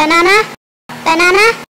banana, banana.